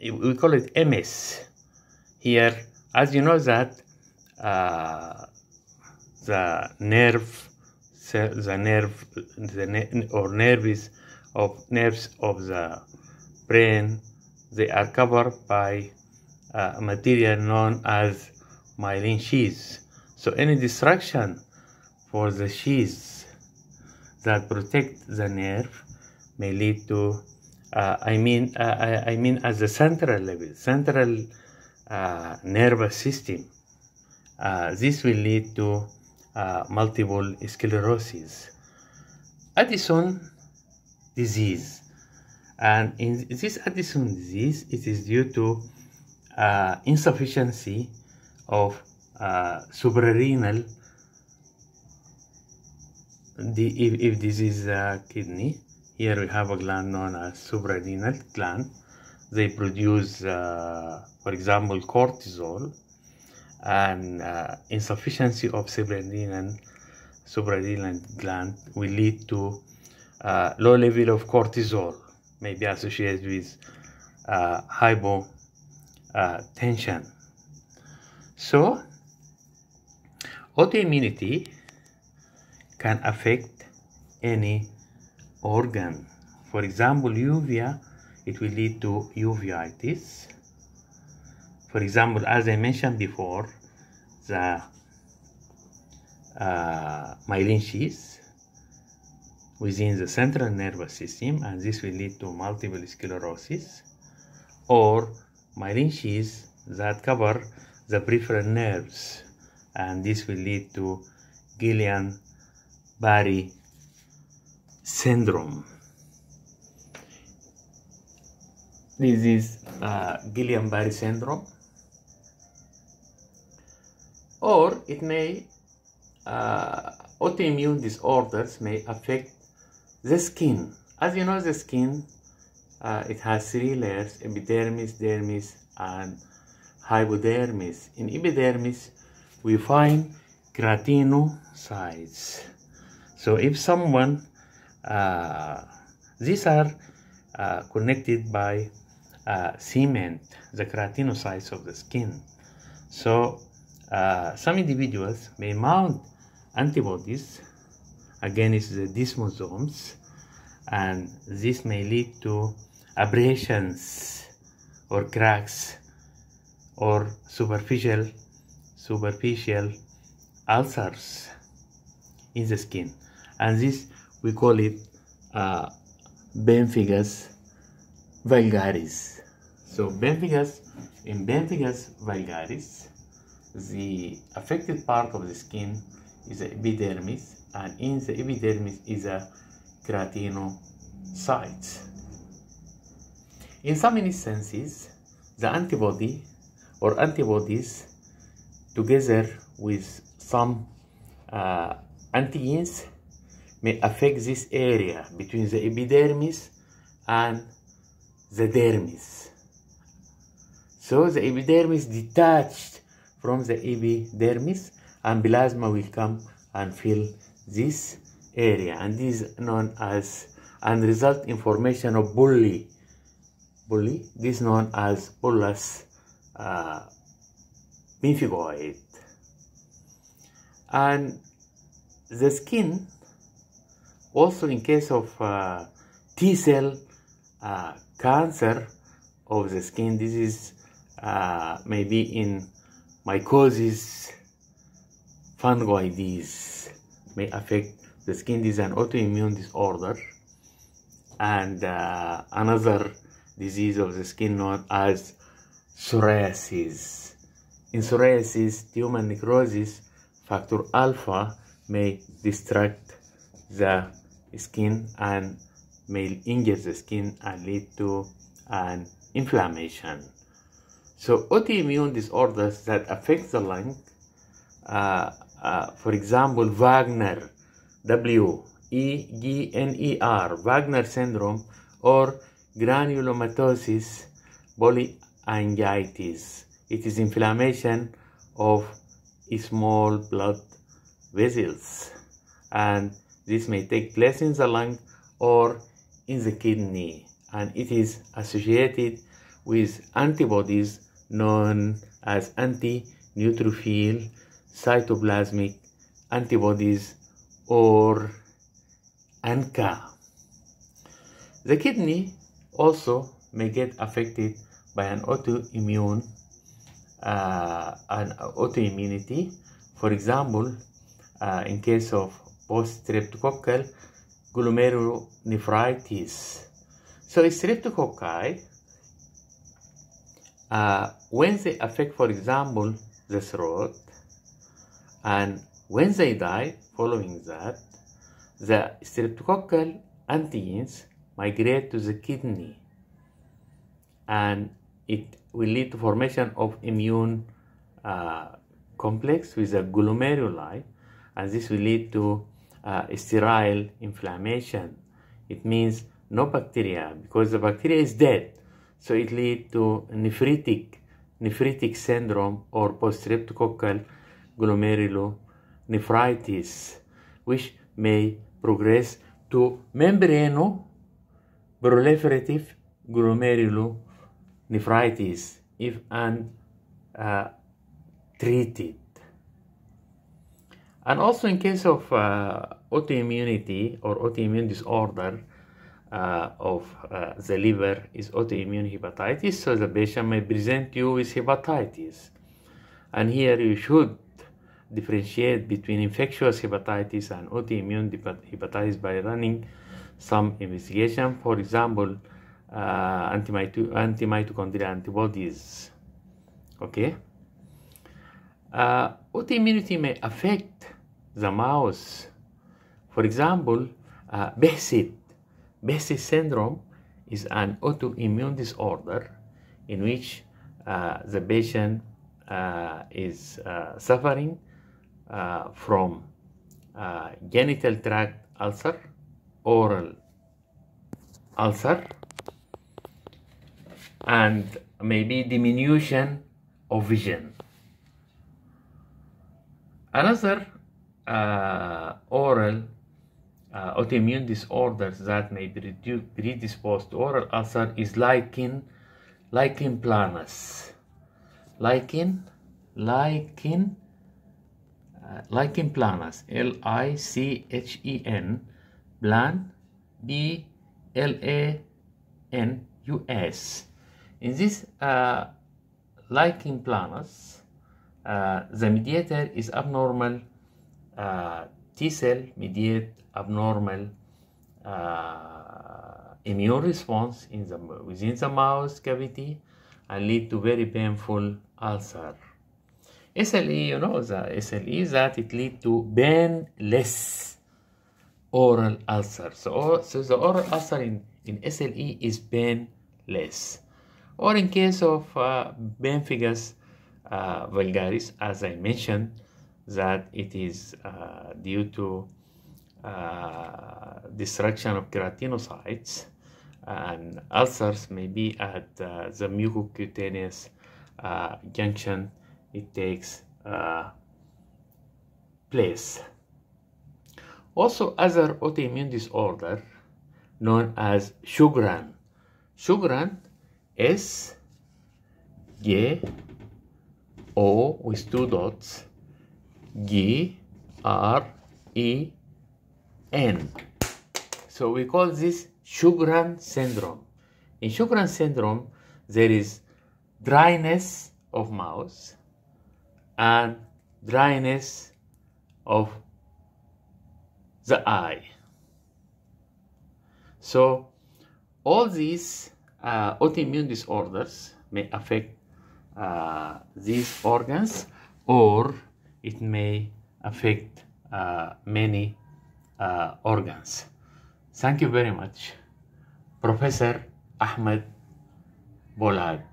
we call it MS. Here, as you know that uh, the nerve, the nerve, the ne or nerves of nerves of the brain, they are covered by uh, a material known as myelin sheaths. So any destruction for the sheaths that protect the nerve may lead to uh, I mean uh, I, I, mean at the central level central uh, nervous system uh, this will lead to uh, multiple sclerosis Addison disease. And in this Addison disease it is due to insufficiency of suprarenal the, if, if this is kidney here we have a gland known as suprarenal gland. They produce, uh, for example, cortisol and uh, insufficiency of suprarenal, suprarenal gland will lead to uh, low level of cortisol, may be associated with uh, hypotension. So, autoimmunity can affect any organ. For example, uvea, it will lead to uveitis. For example, as I mentioned before, the uh, myelin sheath within the central nervous system, and this will lead to multiple sclerosis, or myelin sheath that cover the peripheral nerves, and this will lead to Guillain-Barré syndrome. This is uh, Guillain-Barré syndrome. Or it may, uh, autoimmune disorders may affect the skin. As you know, the skin, uh, it has three layers, epidermis, dermis, and hypodermis. In epidermis, we find keratinocytes. So if someone these are uh, connected by uh, cement, the keratinocytes of the skin. So uh, some individuals may mount antibodies against the desmosomes and this may lead to abrasions or cracks or superficial superficial ulcers in the skin and this we call it uh, Bemphigus vulgaris. So Bemphigus, in Bemphigus vulgaris, the affected part of the skin is the epidermis, and in the epidermis is a keratinocyte. In some instances, the antibody or antibodies together with some uh, antigens may affect this area between the epidermis and the dermis. So the epidermis detached from the epidermis and plasma will come and fill this area and this is known as and result in formation of bullae. Bullae, this is known as bullous uh, pemphigoid. And the skin also in case of uh, T cell uh, cancer of the skin, this is uh, maybe in mycosis fungoides may affect the skin. This is an autoimmune disorder and uh, another disease of the skin known as psoriasis. In psoriasis, tumor necrosis factor alpha may distract the skin and may injure the skin and lead to an inflammation. So autoimmune disorders that affect the lung, uh, uh, for example, Wegener, W E G N E R, Wegener syndrome, or granulomatosis polyangiitis. It is inflammation of small blood vessels and this may take place in the lung or in the kidney and it is associated with antibodies known as anti-neutrophil cytoplasmic antibodies or ANCA. The kidney also may get affected by an autoimmune uh, an autoimmunity. For example, uh, in case of post-streptococcal glomerulonephritis. So streptococci, uh, when they affect, for example, the throat, and when they die following that, the streptococcal antigens migrate to the kidney and it will lead to formation of immune uh, complex with a glomeruli and this will lead to uh, sterile inflammation. It means no bacteria because the bacteria is dead. So it leads to nephritic, nephritic syndrome or post-streptococcal glomerulonephritis, which may progress to membrano proliferative glomerulonephritis if untreated. And also in case of uh, autoimmunity or autoimmune disorder uh, of uh, the liver is autoimmune hepatitis, so the patient may present you with hepatitis. And here you should differentiate between infectious hepatitis and autoimmune hepatitis by running some investigation. For example, uh, anti-mitochondrial antibodies. Okay. Uh, autoimmunity may affect the mouse. For example, uh, Behçet. Behçet syndrome is an autoimmune disorder in which uh, the patient uh, is uh, suffering uh, from uh, genital tract ulcer, oral ulcer, and maybe diminution of vision. Another uh, oral uh, autoimmune disorders that may be predisposed to oral ulcer is lichen, lichen planus. Lichen, lichen, uh, lichen planus, L-I-C-H-E-N, plan, B-L-A-N-U-S. In this uh, lichen planus, uh, the mediator is abnormal uh, T cell mediate abnormal uh, immune response in the within the mouse cavity and lead to very painful ulcer. SLE, you know, the SLE that it lead to painless oral ulcer. So, so the oral ulcer in, in SLE is painless. Or in case of uh, pemphigus uh, vulgaris, as I mentioned, that it is uh, due to uh, destruction of keratinocytes and ulcers may be at uh, the mucocutaneous uh, junction it takes uh, place. Also other autoimmune disorder known as Sjogren. Sjogren is G O with two dots G R E N. So we call this Sjogren syndrome. In Sjogren syndrome, there is dryness of mouth and dryness of the eye. So all these uh, autoimmune disorders may affect uh, these organs or it may affect uh, many uh, organs. Thank you very much, Professor Ahmed Bolad.